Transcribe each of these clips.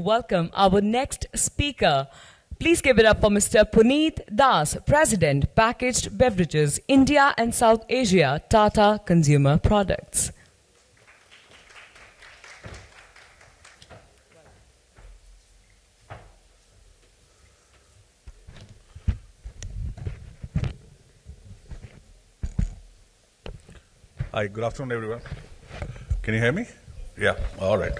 Welcome our next speaker. Please give it up for Mr. Puneet Das, President, Packaged Beverages, India and South Asia, Tata Consumer Products. Hi, good afternoon, everyone. Can you hear me? Yeah, all right.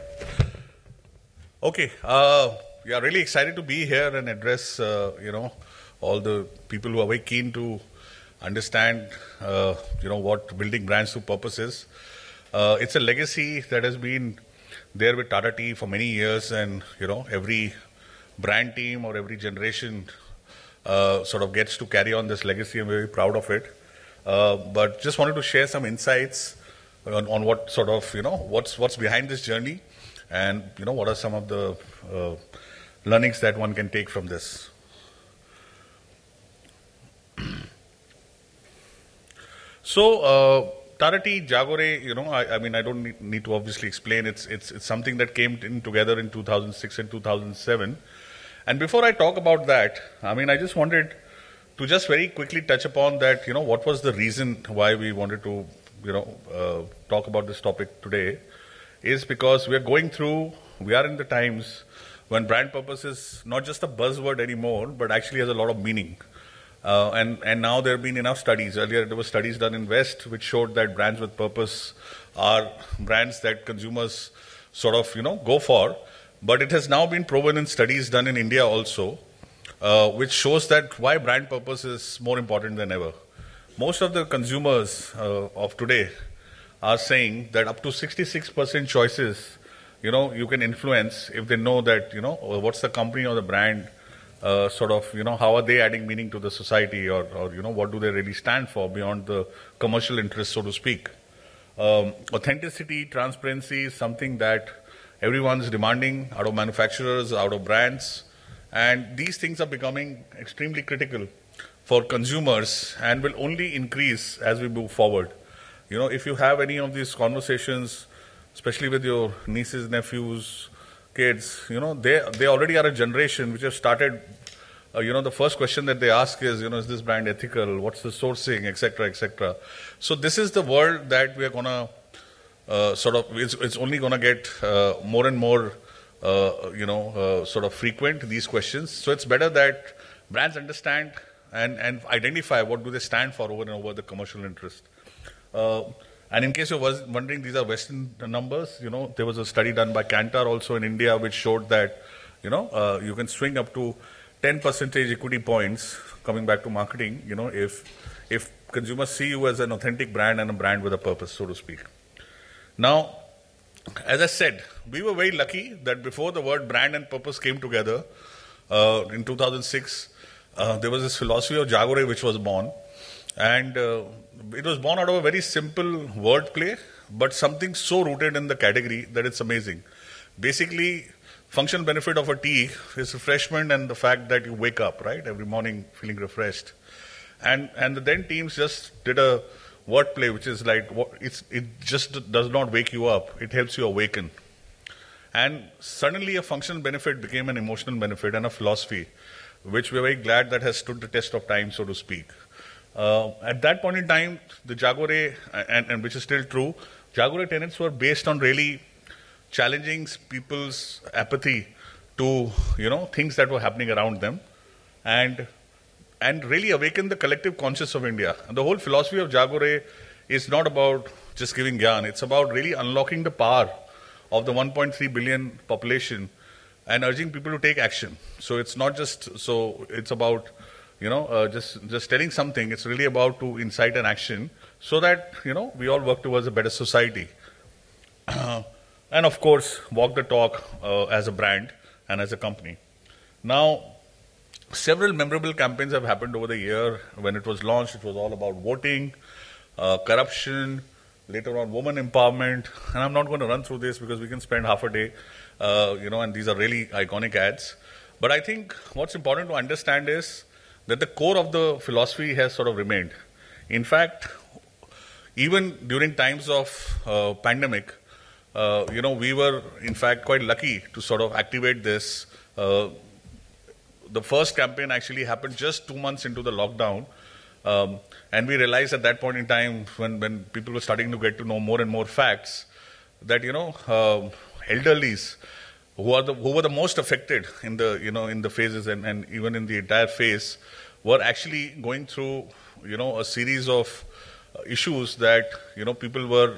Okay, uh, we are really excited to be here and address, uh, you know, all the people who are very keen to understand, uh, you know, what building brands to purpose is. Uh, it's a legacy that has been there with Tata Tea for many years, and you know, every brand team or every generation uh, sort of gets to carry on this legacy. I'm very proud of it. Uh, but just wanted to share some insights on, on, what sort of you know what's what's behind this journey, and you know what are some of the uh, learnings that one can take from this. so. Uh, Tata Tea Jagore, you know, I, I, mean, I don't need, need to obviously explain. It's, it's, it's something that came in together in 2006 and 2007. And before I talk about that, I mean, I just wanted to just very quickly touch upon that, you know, what was the reason why we wanted to, you know, uh, talk about this topic today is because we are going through, we are in the times when brand purpose is not just a buzzword anymore, but actually has a lot of meaning. Uh, and, and now there have been enough studies. Earlier, there were studies done in West which showed that brands with purpose are brands that consumers sort of, you know, go for. But it has now been proven in studies done in India also uh, which shows that why brand purpose is more important than ever. Most of the consumers uh, of today are saying that up to 66% choices, you know, you can influence if they know that, you know, what's the company or the brand, uh, sort of, you know, how are they adding meaning to the society or, or, you know, what do they really stand for beyond the commercial interest, so to speak. Um, authenticity, transparency is something that everyone's demanding out of manufacturers, out of brands. And these things are becoming extremely critical for consumers and will only increase as we move forward. You know, if you have any of these conversations, especially with your nieces, nephews, kids, you know, they, they already are a generation which have started, uh, you know, the first question that they ask is, you know, is this brand ethical? What's the sourcing, etc., etc. So this is the world that we are going to uh, sort of, it's, it's only going to get uh, more and more uh, you know, uh, sort of frequent these questions. So it's better that brands understand and, and identify what do they stand for over and over the commercial interest. Uh, and in case you were wondering, these are Western numbers. You know, there was a study done by Kantar also in India which showed that, you know, uh, you can swing up to 10 percentage equity points coming back to marketing, you know, if, if consumers see you as an authentic brand and a brand with a purpose, so to speak. Now, as I said, we were very lucky that before the word brand and purpose came together uh, in 2006, uh, there was this philosophy of Jagore which was born. And uh, it was born out of a very simple wordplay, but something so rooted in the category that it's amazing. Basically, functional benefit of a tea is refreshment and the fact that you wake up, right, every morning feeling refreshed. And, and the then teams just did a wordplay, which is like it's, it just does not wake you up; it helps you awaken. And suddenly, a functional benefit became an emotional benefit and a philosophy, which we're very glad that has stood the test of time, so to speak. Uh, at that point in time, the Jagore, and, and which is still true, Jagore tenets were based on really challenging people's apathy to you know things that were happening around them, and and really awaken the collective conscience of India. And the whole philosophy of Jagore is not about just giving gyan, it's about really unlocking the power of the 1.3 billion population and urging people to take action. So it's not just, so it's about, you know, uh, just, just telling something, it's really about to incite an action so that, you know, we all work towards a better society. and of course, walk the talk uh, as a brand and as a company. Now, Several memorable campaigns have happened over the year. When it was launched, it was all about voting, uh, corruption, later on woman empowerment. And I'm not going to run through this because we can spend half a day, uh, you know, and these are really iconic ads. But I think what's important to understand is that the core of the philosophy has sort of remained. In fact, even during times of uh, pandemic, uh, you know, we were in fact quite lucky to sort of activate this. Uh, the first campaign actually happened just two months into the lockdown. Um, and we realized at that point in time, when, when people were starting to get to know more and more facts, that, you know, uh, elderlies who are the who were the most affected in the you know in the phases and, and even in the entire phase were actually going through you know a series of uh, issues that you know people were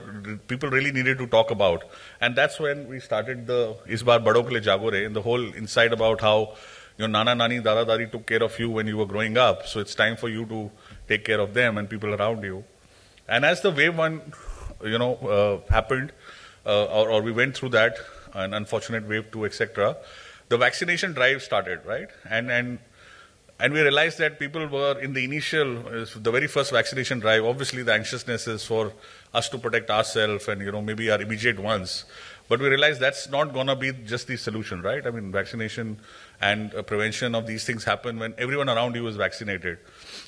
people really needed to talk about. And that's when we started the isbar badokle jagore and the whole insight about how your nana nani dada dadi took care of you when you were growing up. So it's time for you to take care of them and people around you. And as the wave one you know uh, happened uh, or, or we went through that an unfortunate wave two etc the vaccination drive started right and and and we realized that people were in the initial, the very first vaccination drive, obviously the anxiousness is for us to protect ourselves and, you know, maybe our immediate ones. But we realized that's not going to be just the solution, right? I mean, vaccination and uh, prevention of these things happen when everyone around you is vaccinated.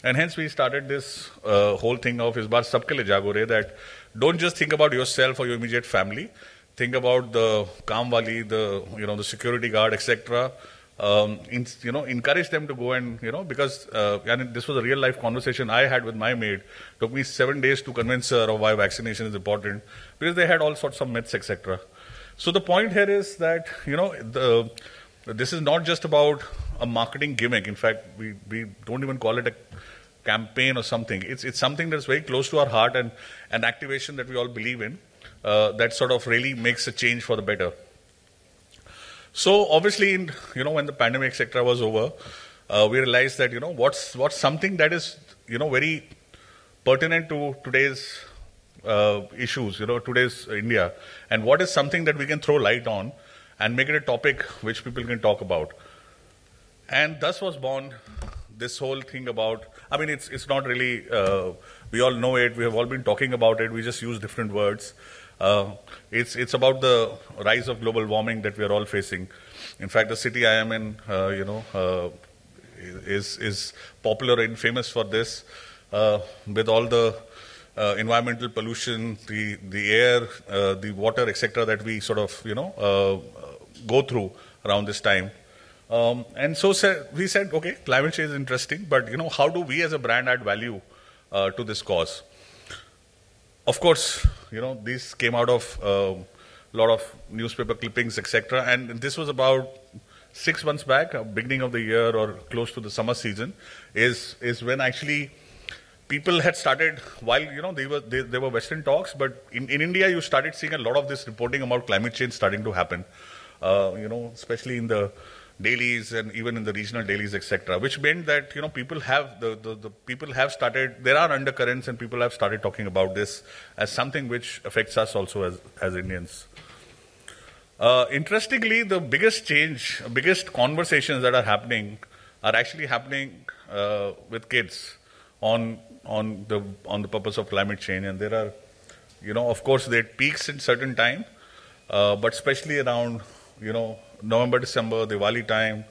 And hence we started this uh, whole thing of Isbar Sabke Jagore that don't just think about yourself or your immediate family. Think about the Kamwali, the, you know, the security guard, etc um, you know, encourage them to go and, you know, because uh, and this was a real life conversation I had with my maid. Took me seven days to convince her of why vaccination is important because they had all sorts of myths, etc. So the point here is that, you know, the, this is not just about a marketing gimmick. In fact, we, we don't even call it a campaign or something. It's, it's something that's very close to our heart and an activation that we all believe in uh, that sort of really makes a change for the better. So obviously, in, you know, when the pandemic, etc., was over, uh, we realized that you know what's what's something that is you know very pertinent to today's uh, issues, you know, today's India, and what is something that we can throw light on and make it a topic which people can talk about. And thus was born this whole thing about. I mean, it's it's not really. Uh, we all know it. We have all been talking about it. We just use different words. Uh, it's, it's about the rise of global warming that we are all facing. In fact, the city I am in, uh, you know, uh, is, is popular and famous for this. Uh, with all the uh, environmental pollution, the, the air, uh, the water, etc., that we sort of, you know, go through around this time. Um, and so we said, okay, climate change is interesting, but you know, how do we as a brand add value to this cause? Of course, you know, these came out of a uh, lot of newspaper clippings, etc. And this was about six months back, uh, beginning of the year or close to the summer season, is is when actually people had started while you know they were they, they were Western talks, but in, in India you started seeing a lot of this reporting about climate change starting to happen. Uh, you know, especially in the dailies and even in the regional dailies, etc. Which meant that you know people have the, the, the, people have started. There are undercurrents, and people have started talking about this as something which affects us also as as Indians. Uh, interestingly, the biggest change, biggest conversations that are happening are actually happening uh, with kids on on the on the purpose of climate change, and there are, you know, of course, there peaks in certain time, uh, but especially around you know November, December, Diwali time,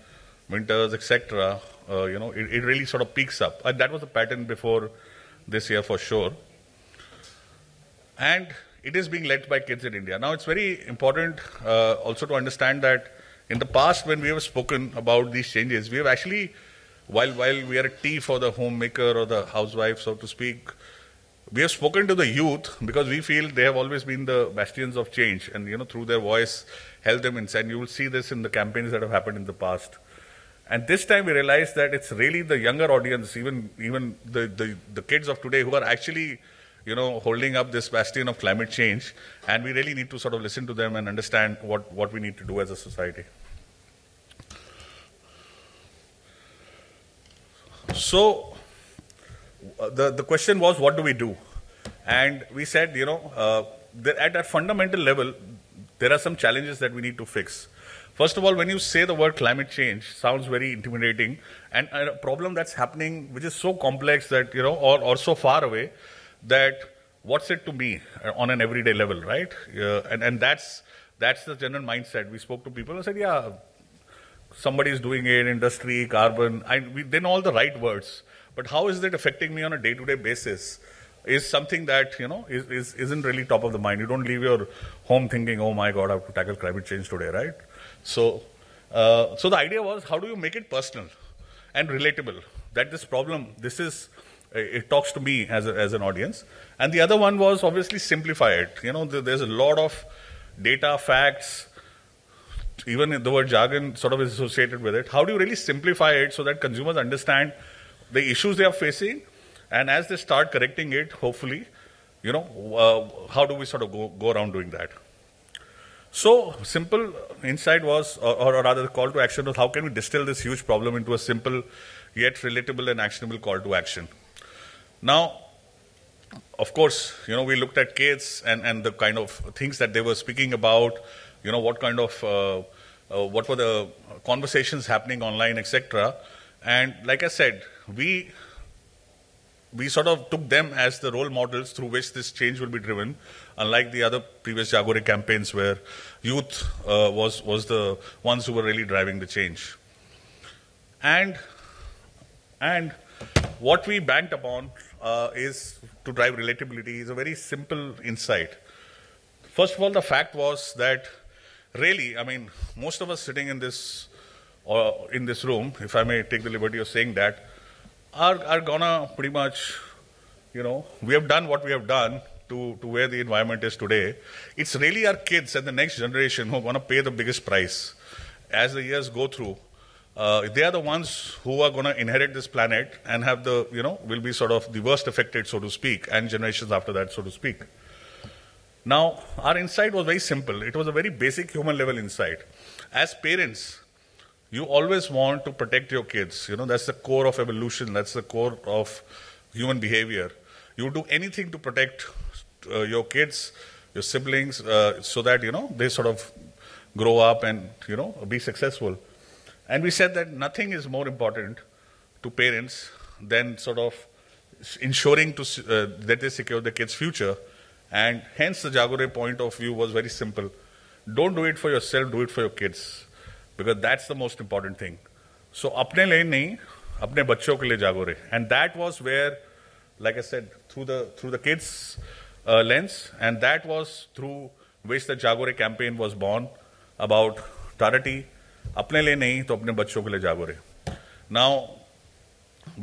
winters, etc., uh, you know, it, it, really sort of peaks up. And that was the pattern before this year for sure. And it is being led by kids in India. Now, it's very important uh, also to understand that in the past, when we have spoken about these changes, we have actually, while while we are a tea for the homemaker or the housewife, so to speak, we have spoken to the youth because we feel they have always been the bastions of change, and you know, through their voice, held them inside. You will see this in the campaigns that have happened in the past. And this time we realized that it's really the younger audience, even even the, the, the kids of today who are actually, you know, holding up this bastion of climate change. And we really need to sort of listen to them and understand what, what we need to do as a society. So the, the question was, what do we do? And we said, you know, uh, at a fundamental level, there are some challenges that we need to fix. First of all, when you say the word climate change, sounds very intimidating, and a problem that's happening, which is so complex that you know, or, or so far away, that what's it to me on an everyday level, right? Uh, and and that's that's the general mindset. We spoke to people and said, yeah, somebody is doing it, industry, carbon. I, we, they know all the right words, but how is it affecting me on a day-to-day basis? is something that you know is, is isn't really top of the mind. You don't leave your home thinking, "Oh my God, I have to tackle climate change today," right? So, uh, so the idea was, how do you make it personal and relatable? That this problem, this is, it talks to me as a, as an audience. And the other one was obviously simplify it. You know, there's a lot of data, facts, even the word jargon sort of is associated with it. How do you really simplify it so that consumers understand the issues they are facing and as they start correcting it, hopefully, you know, uh, how do we sort of go, go around doing that? So, simple insight was, or, or, rather, the call to action was how can we distill this huge problem into a simple yet relatable and actionable call to action? Now, of course, you know, we looked at kids and, and the kind of things that they were speaking about, you know, what kind of, uh, uh, what were the conversations happening online, etc. And like I said, we we sort of took them as the role models through which this change will be driven, unlike the other previous Jagore campaigns where youth uh, was, was the ones who were really driving the change. And, and what we banked upon uh, is to drive relatability is a very simple insight. First of all, the fact was that really, I mean, most of us sitting in this, or in this room, if I may take the liberty of saying that, are, are gonna pretty much, you know, we have done what we have done to, to where the environment is today. It's really our kids and the next generation who are gonna pay the biggest price as the years go through. Uh, they are the ones who are going to inherit this planet and have the, you know, will be sort of the worst affected, so to speak, and generations after that, so to speak. Now, our insight was very simple. It was a very basic human level insight. As parents, you always want to protect your kids. You know, that's the core of evolution, that's the core of human behavior. You do anything to protect uh, your kids, your siblings, uh, so that, you know, they sort of grow up and, you know, be successful. And we said that nothing is more important to parents than sort of ensuring to, uh, that they secure the kids' future. And hence the Jagore point of view was very simple. Don't do it for yourself, do it for your kids because that's the most important thing. So अपने लिए नहीं अपने बच्चों के लिए जागो रहे and that was where like I said through the through the kids uh, lens and that was through which the Jagore campaign was born about Tarati अपने लिए नहीं तो अपने बच्चों के लिए जागो रहे now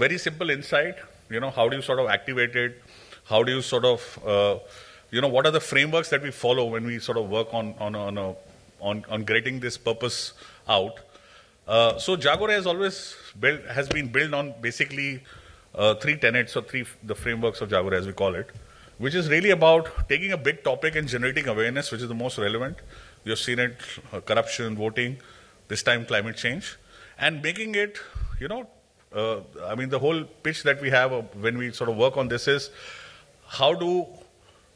very simple insight you know how do you sort of activate it how do you sort of uh, you know what are the frameworks that we follow when we sort of work on on, on a on, on getting this purpose out. Uh, so Jagore has always built, has been built on basically uh, three tenets or three the frameworks of Jagore as we call it, which is really about taking a big topic and generating awareness, which is the most relevant. You've seen it, uh, corruption, voting, this time climate change, and making it, you know, uh, I mean, the whole pitch that we have when we sort of work on this is how do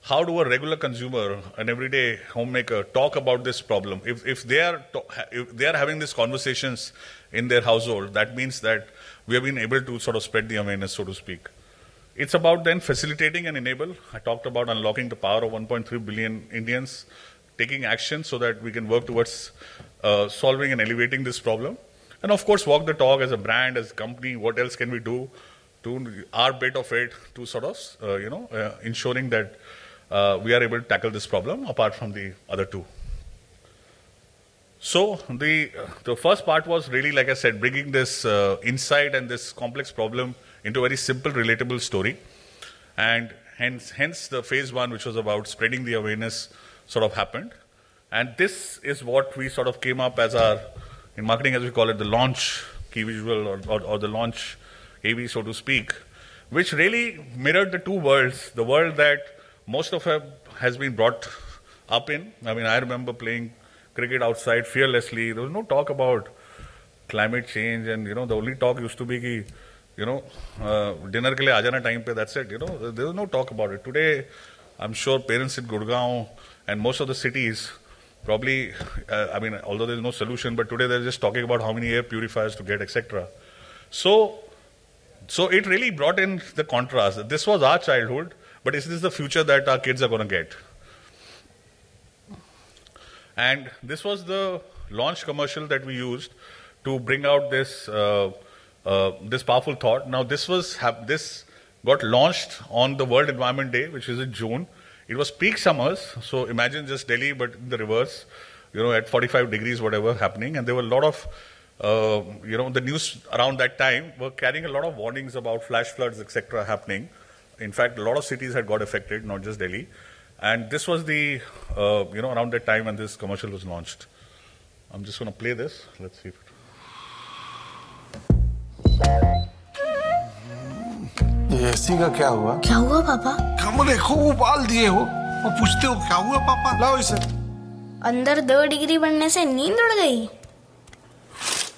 how do a regular consumer, an everyday homemaker, talk about this problem? If, if, they are if they are having these conversations in their household, that means that we have been able to sort of spread the awareness, so to speak. It's about then facilitating and enable. I talked about unlocking the power of 1.3 billion Indians, taking action so that we can work towards uh, solving and elevating this problem. And of course, walk the talk as a brand, as a company. What else can we do to our bit of it to sort of, uh, you know, uh, ensuring that uh, we are able to tackle this problem apart from the other two. So the the first part was really, like I said, bringing this uh, insight and this complex problem into a very simple, relatable story, and hence hence the phase one, which was about spreading the awareness, sort of happened, and this is what we sort of came up as our in marketing, as we call it, the launch key visual or, or, or the launch AV, so to speak, which really mirrored the two worlds: the world that most of it has been brought up in. I mean, I remember playing cricket outside fearlessly. There was no talk about climate change, and you know, the only talk used to be, ki, you know, uh, dinner ke liye aajana time pe. That's it. You know, there was no talk about it. Today, I'm sure parents in Gurgaon and most of the cities probably, uh, I mean, although there's no solution, but today they're just talking about how many air purifiers to get, etc. So, so it really brought in the contrast. This was our childhood but is this the future that our kids are going to get? And this was the launch commercial that we used to bring out this uh, uh, this powerful thought. Now, this was this got launched on the World Environment Day, which is in June. It was peak summers, so imagine just Delhi, but in the reverse, you know, at 45 degrees, whatever happening. And there were a lot of, uh, you know, the news around that time were carrying a lot of warnings about flash floods, etc., happening. In fact, a lot of cities had got affected, not just Delhi. And this was the, uh, you know, around that time when this commercial was launched. I'm just going to play this. Let's see if it. AC का क्या हुआ क्या हुआ पापा कम देखो उबाल दिए हो और पूछते हो क्या हुआ पापा लाओ इसे अंदर दो डिग्री बढ़ने से नींद उड़ गई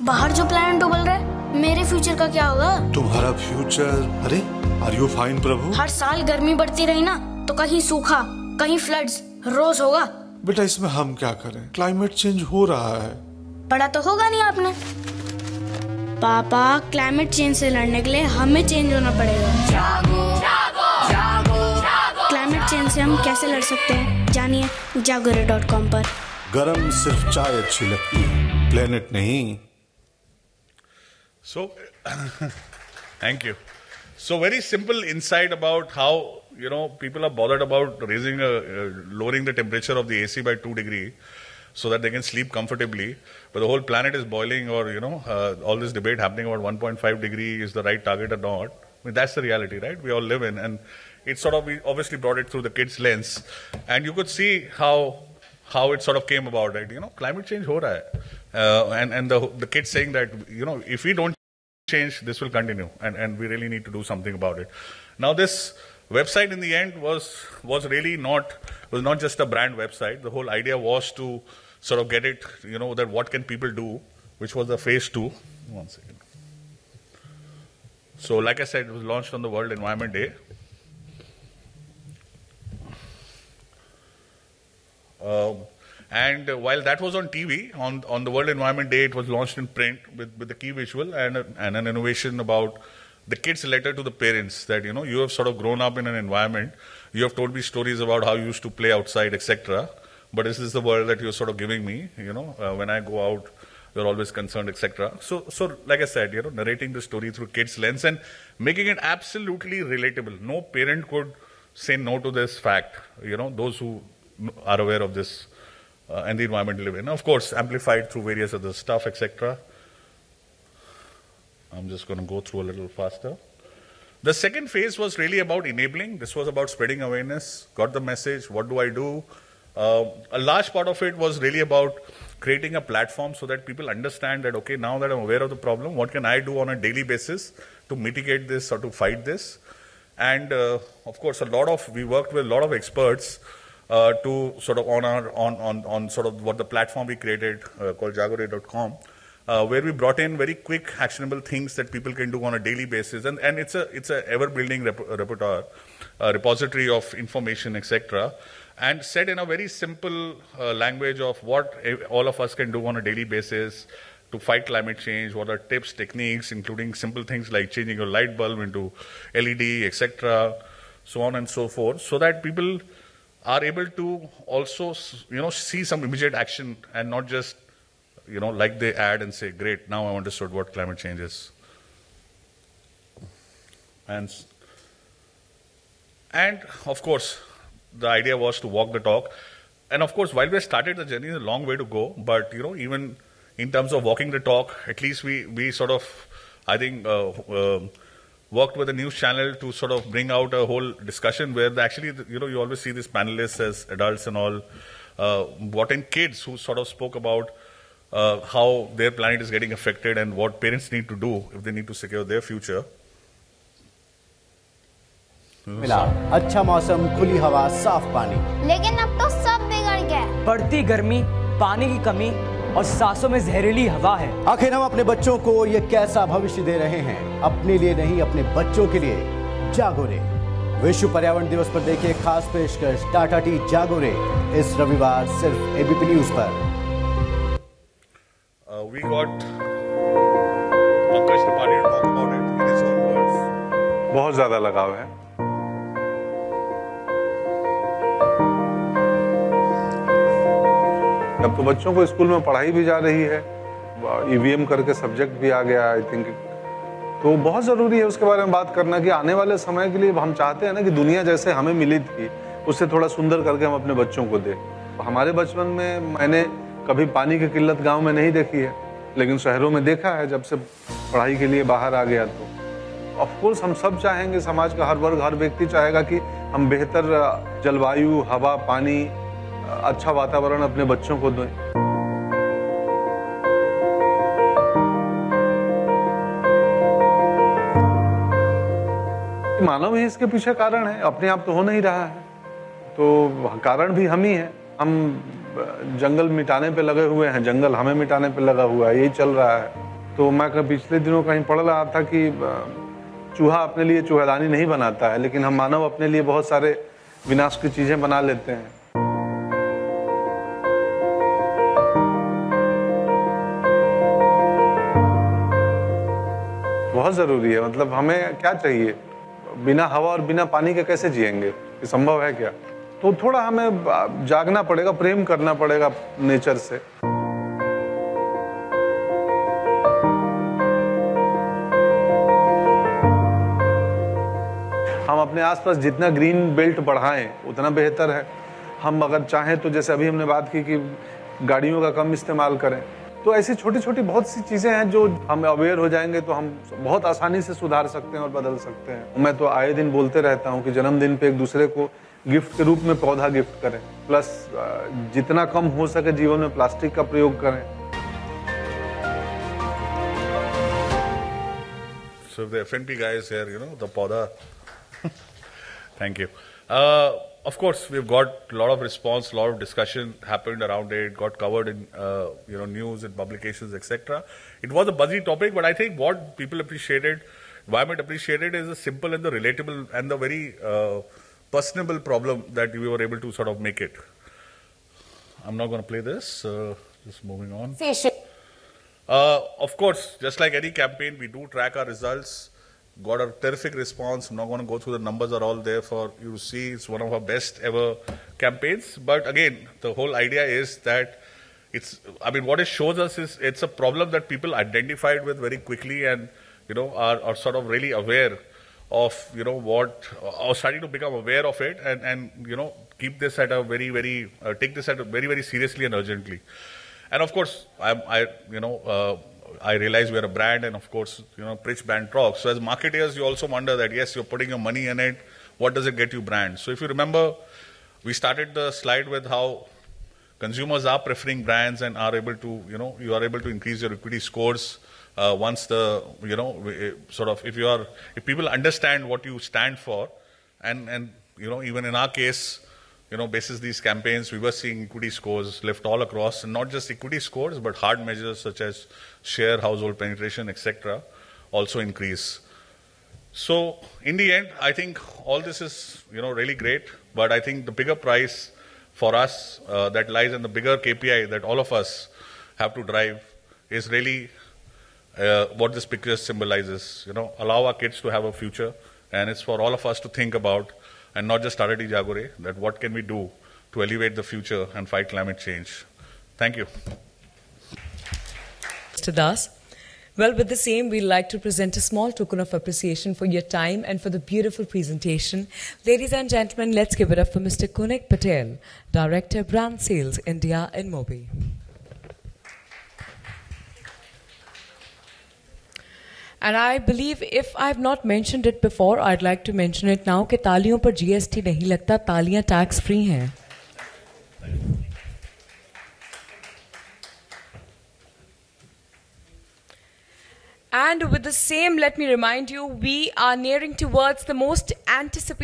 बाहर जो प्लान डुबल रहा है मेरे फ्यूचर का क्या होगा तुम्हारा फ्यूचर अरे आर यू फाइन प्रभु हर साल गर्मी बढ़ती रही ना तो कहीं सूखा कहीं फ्लड्स रोज होगा। बेटा इसमें हम क्या करें? क्लाइमेट चेंज हो रहा है। पढ़ा तो होगा नहीं आपने। पापा क्लाइमेट चेंज से लड़ने के लिए हमें चेंज होना पड़ेगा। क्लाइमेट चेंज से हम कैसे लड़ सकते हैं? जानिए जागोरे डॉट कॉम पर। गरम सिर्फ़ चाय अच्छी लगती है प्लेनेट नहीं। So, thank you. So, very simple insight about how you know people are bothered about raising, a, uh, lowering the temperature of the AC by two degree, so that they can sleep comfortably. But the whole planet is boiling, or you know, uh, all this debate happening about 1.5 degree is the right target or not. I mean, that's the reality, right? We all live in, and it sort of we obviously brought it through the kids' lens, and you could see how how it sort of came about. Right? You know, climate change ho raha hai. Uh, and and the the kids saying that you know if we don't change, this will continue, and, and we really need to do something about it. Now, this website in the end was was really not was not just a brand website. The whole idea was to sort of get it, you know, that what can people do, which was the phase two. One second. So, like I said, it was launched on the World Environment Day. Um, and uh, while that was on TV, on, on the World Environment Day, it was launched in print with, with the key visual and, and an innovation about the kids' letter to the parents that, you know, you have sort of grown up in an environment, you have told me stories about how you used to play outside, etc. But this is the world that you're sort of giving me, you know, uh, when I go out, you're always concerned, etc. So, so, like I said, you know, narrating the story through kids' lens and making it absolutely relatable. No parent could say no to this fact, you know, those who are aware of this uh, and the environment we live in. Of course, amplified through various other stuff, etc. I'm just going to go through a little faster. The second phase was really about enabling. This was about spreading awareness, got the message, what do I do? Uh, a large part of it was really about creating a platform so that people understand that, okay, now that I'm aware of the problem, what can I do on a daily basis to mitigate this or to fight this? And uh, of course, a lot of, we worked with a lot of experts uh, to sort of on our on, on, on sort of what the platform we created uh, called jagore.com uh, where we brought in very quick actionable things that people can do on a daily basis. And, and it's a it's a ever building rep- repertoire uh, repository of information etc and said in a very simple uh, language of what all of us can do on a daily basis to fight climate change what are tips techniques including simple things like changing your light bulb into led etc so on and so forth so that people are able to also, you know, see some immediate action and not just, you know, like they add and say, great, now I understood what climate change is. And, and of course, the idea was to walk the talk. And of course, while we started the journey, a long way to go. But, you know, even in terms of walking the talk, at least we, we sort of, I think, uh, uh, worked with a news channel to sort of bring out a whole discussion where the, actually, the, you know, you always see these panelists as adults and all, uh, brought in kids who sort of spoke about uh, how their planet is getting affected and what parents need to do if they need to secure their future. मिला अच्छा मौसम खुली हवा साफ पानी लेकिन अब तो सब बिगड़ गया बढ़ती गर्मी पानी की कमी और सांसों में जहरीली हवा है। आखिर हम अपने बच्चों को ये कैसा भविष्य दे रहे हैं? अपने लिए नहीं अपने बच्चों के लिए। जागोरे विश्व पर्यावरण दिवस पर देखिए खास पेशकश। टाटा टी जागोरे इस रविवार सिर्फ़ एबीपी न्यूज़ पर। Uh, his own words. बहुत ज़्यादा लगाव है। अब तो बच्चों को स्कूल में पढ़ाई भी जा रही है। ईवीएम करके सब्जेक्ट भी आ गया आई थिंक तो बहुत ज़रूरी है उसके बारे में बात करना कि आने वाले समय के लिए हम चाहते हैं ना कि दुनिया जैसे हमें मिली थी उससे थोड़ा सुंदर करके हम अपने बच्चों को दें। हमारे बचपन में मैंने कभी पानी की किल्लत गाँव में नहीं देखी है, लेकिन शहरों में देखा है जब से पढ़ाई के लिए बाहर आ गया तो। ऑफकोर्स हम सब चाहेंगे, समाज का हर वर्ग, हर व्यक्ति चाहेगा कि हम बेहतर, जलवायु, हवा, पानी अच्छा वातावरण अपने बच्चों को दें। मानव ही इसके पीछे कारण है, अपने आप तो हो नहीं रहा है। तो कारण भी हम ही हैं। हम जंगल मिटाने पे लगे हुए हैं, जंगल हमें मिटाने पे लगा हुआ है यही चल रहा है। तो मैं पिछले दिनों कहीं पढ़ रहा था कि चूहा अपने लिए चूहेदानी नहीं बनाता है, लेकिन हम मानव अपने लिए बहुत सारे विनाश की चीज़ें बना लेते हैं। बहुत ज़रूरी है। मतलब हमें क्या चाहिए? बिना हवा और बिना पानी के कैसे जिएँगे? ये संभव है क्या? तो थोड़ा हमें जागना पड़ेगा, प्रेम करना पड़ेगा नेचर से। हम अपने आसपास जितना ग्रीन बेल्ट बढ़ाएँ, उतना बेहतर है। हम अगर चाहें तो जैसे अभी हमने बात की कि गाड़ियों का कम इस्तेमाल करें। तो ऐसी छोटी छोटी बहुत सी चीज़ें हैं जो हम अवेयर हो जाएँगे तो हम बहुत आसानी से सुधार सकते हैं और बदल सकते हैं मैं तो आए दिन बोलते रहता हूँ कि जन्मदिन पे एक दूसरे को गिफ्ट के रूप में पौधा गिफ्ट करें प्लस जितना कम हो सके जीवन में प्लास्टिक का प्रयोग करें So the FNP guys here, you know, the Pauda. Thank you. Uh, of course, we've got a lot of response, a lot of discussion happened around it, got covered in uh, you know news and publications, etc. It was a buzzy topic, but I think what people appreciated, environment appreciated, is the simple and the relatable and the very uh, personable problem that we were able to sort of make it. I'm not going to play this. Uh, just moving on. Uh, of course, just like any campaign, we do track our results got a terrific response. I'm not going to go through the numbers are all there for you to see. It's one of our best ever campaigns. But again, the whole idea is that it's. I mean, what it shows us is it's a problem that people identified with very quickly and you know are, are sort of really aware of you know what or starting to become aware of it and and you know keep this at a very very uh, take this at a very very seriously and urgently. And of course, I, I you know. Uh, I realize we're a brand, and of course, you know, preach brand talks. So as marketers, you also wonder that yes, you're putting your money in it. What does it get you brand? So if you remember, we started the slide with how consumers are preferring brands and are able to, you know, you are able to increase your equity scores uh, once the, you know, sort of if you are, if people understand what you stand for, and and you know, even in our case, you know, basis these campaigns, we were seeing equity scores lift all across, and not just equity scores, but hard measures such as share, household penetration, etc., also increase. So, in the end, I think all this is, you know, really great. But I think the bigger price for us uh, that lies in the bigger KPI that all of us have to drive is really uh, what this picture symbolizes. You know, allow our kids to have a future, and it's for all of us to think about and not just Tarati Jagore, that what can we do to elevate the future and fight climate change. Thank you. Mr. Das. Well, with the same, we'd like to present a small token of appreciation for your time and for the beautiful presentation. Ladies and gentlemen, let's give it up for Mr. Kunik Patel, Director, Brand Sales, India InMobi. And I believe if I've not mentioned it before, I'd like to mention it now कि तालियों पर GST नहीं लगता तालियां tax free हैं And with the same, let me remind you, we are nearing towards the most anticipated